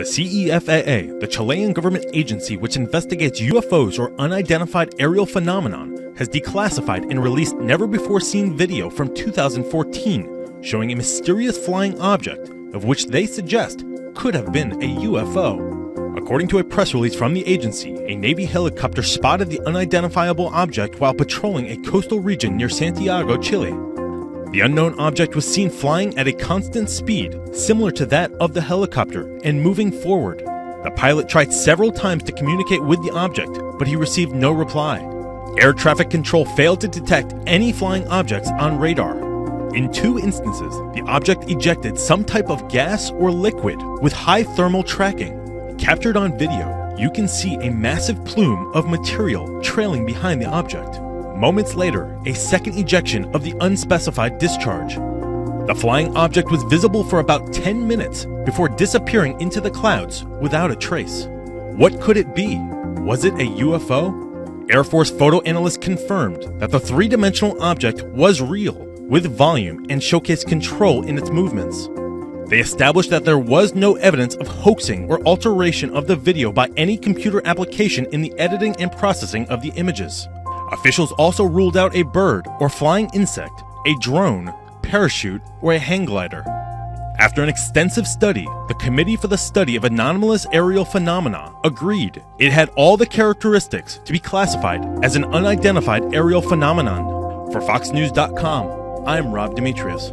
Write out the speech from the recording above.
The CEFAA, the Chilean government agency which investigates UFOs or unidentified aerial phenomenon, has declassified and released never before seen video from 2014 showing a mysterious flying object of which they suggest could have been a UFO. According to a press release from the agency, a Navy helicopter spotted the unidentifiable object while patrolling a coastal region near Santiago, Chile. The unknown object was seen flying at a constant speed, similar to that of the helicopter, and moving forward. The pilot tried several times to communicate with the object, but he received no reply. Air traffic control failed to detect any flying objects on radar. In two instances, the object ejected some type of gas or liquid with high thermal tracking. Captured on video, you can see a massive plume of material trailing behind the object. Moments later, a second ejection of the unspecified discharge. The flying object was visible for about 10 minutes before disappearing into the clouds without a trace. What could it be? Was it a UFO? Air Force photo analysts confirmed that the three dimensional object was real, with volume and showcased control in its movements. They established that there was no evidence of hoaxing or alteration of the video by any computer application in the editing and processing of the images. Officials also ruled out a bird or flying insect, a drone, parachute, or a hang glider. After an extensive study, the Committee for the Study of Anomalous Aerial Phenomena agreed it had all the characteristics to be classified as an unidentified aerial phenomenon. For FoxNews.com, I'm Rob Demetrius.